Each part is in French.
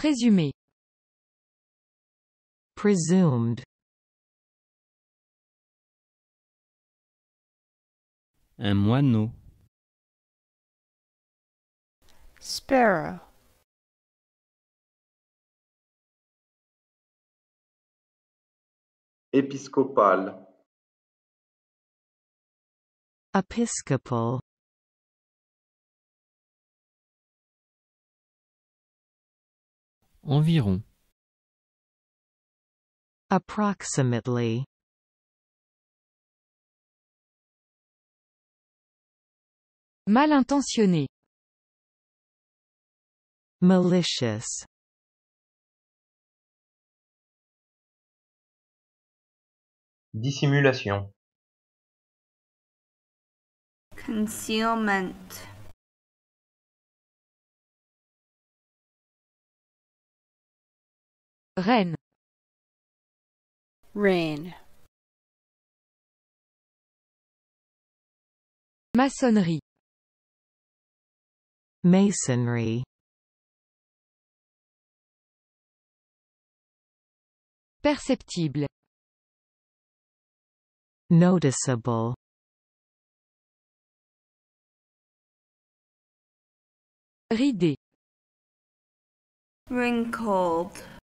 Présumé. Presumed. Un moineau. Sparrow. Épiscopal. Episcopal. Environ. Approximately. Mal intentionné. Malicious. Dissimulation. Concealment. Reine. Rain. Maçonnerie. Masonry. Perceptible. Noticeable. Ridé. Wrinkled.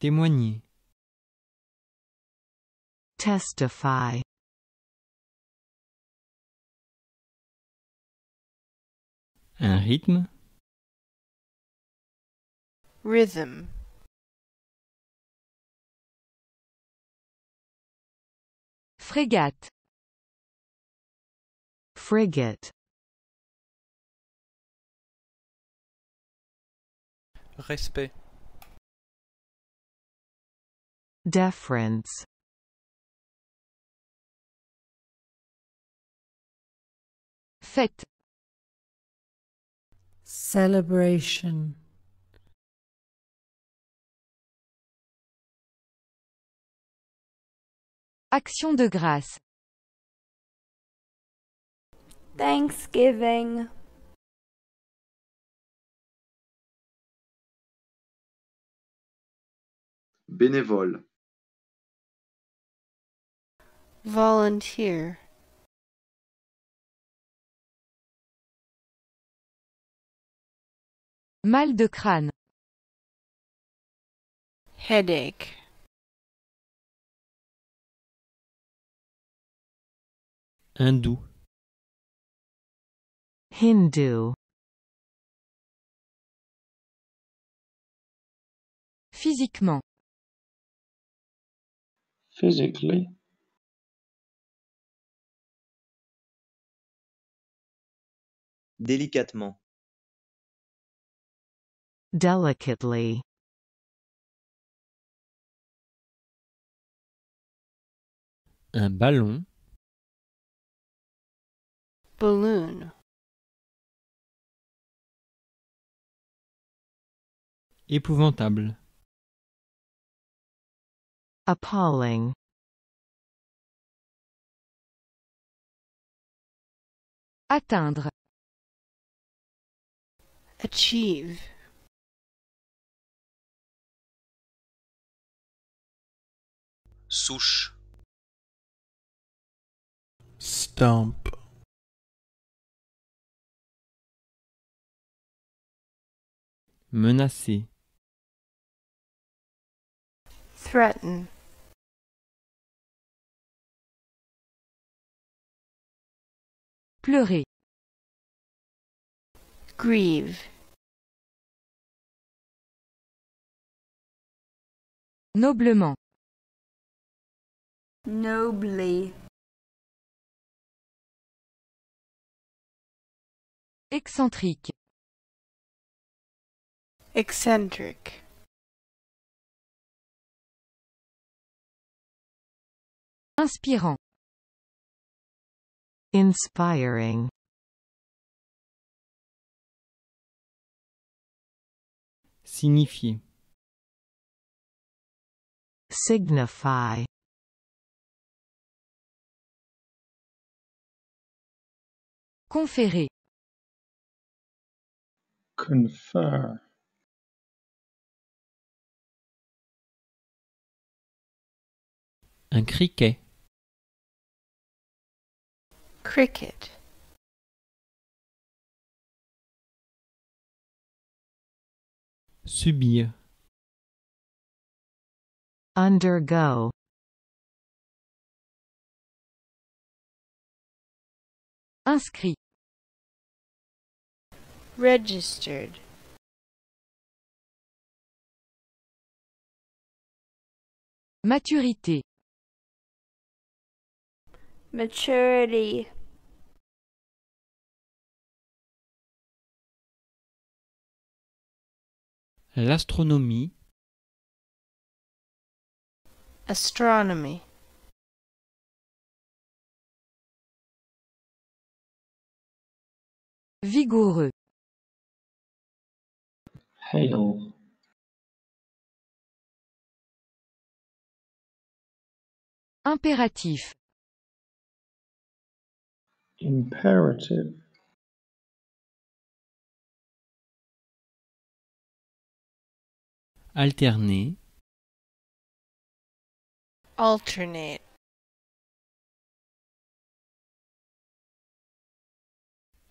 Témoigner. Testify. Un rythme. Rhythm. Frégate. Frigate. Respect. Deference. Fête. Celebration. Action de grâce. Thanksgiving. Bénévole. Volunteer. Mal de crâne. Headache. Hindou. Hindu. Physiquement. Physically. Délicatement. Delicately. Un ballon. Balloon. Épouvantable. Appalling. Atteindre. Achieve. Souche. Stump. Menacer. Threaten. Pleurer. Grieve. Noblement. Nobly. Excentrique. Eccentric. Inspirant. Inspiring. Signifier. Signify. Conférer. Confer. Un criquet. Cricket. Subir. Undergo. Inscrit. Registered. Maturité. Maturity. L'astronomie. Astronomy. Vigoureux. Hail. Impératif. Imperative. Alterner. Alternate.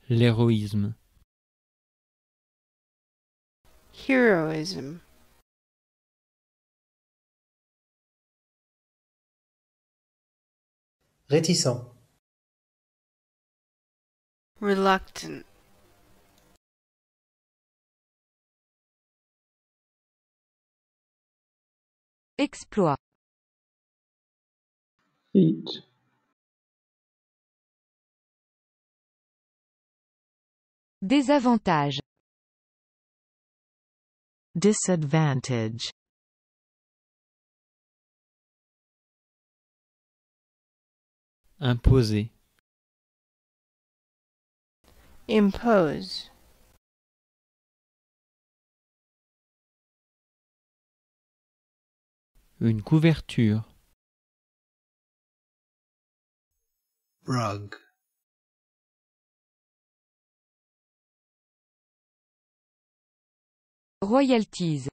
L'héroïsme. Heroism. Réticent. Reluctant. Exploit. Désavantage. Disadvantage. Imposer. Impose. Une couverture. Rug. Royalties.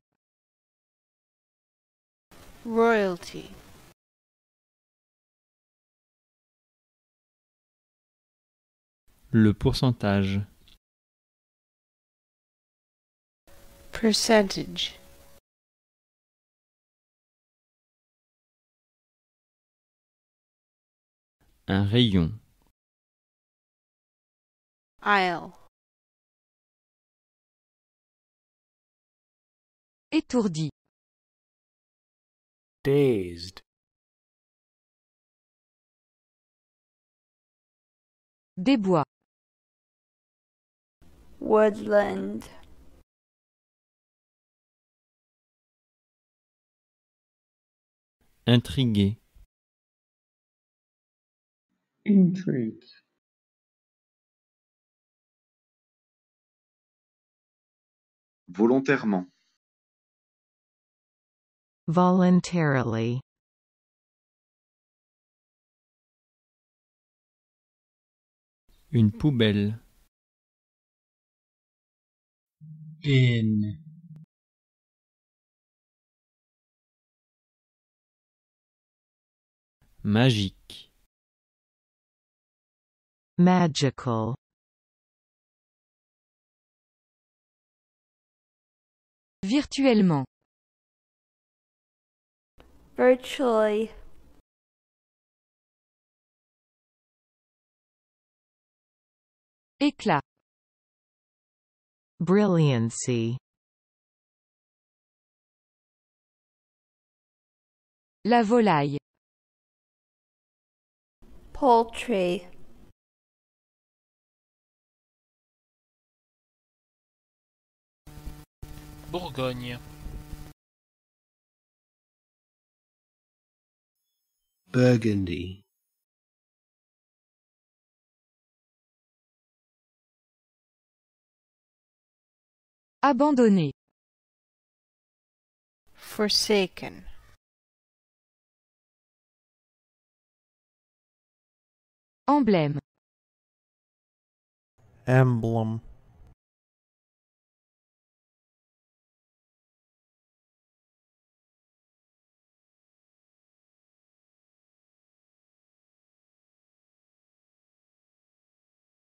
Royalty. Le pourcentage. Percentage. Un rayon. Aisle. Étourdi. Dazed. Des bois. Woodland. Intriguer. Intrigue. Volontairement. Voluntarily. Une poubelle. In. Magique. Magical. Virtuellement. Virtually. Éclat. Brilliancy. La volaille. Poultry. Bourgogne. Burgundy. Abandonné. Forsaken. Emblème. Emblem.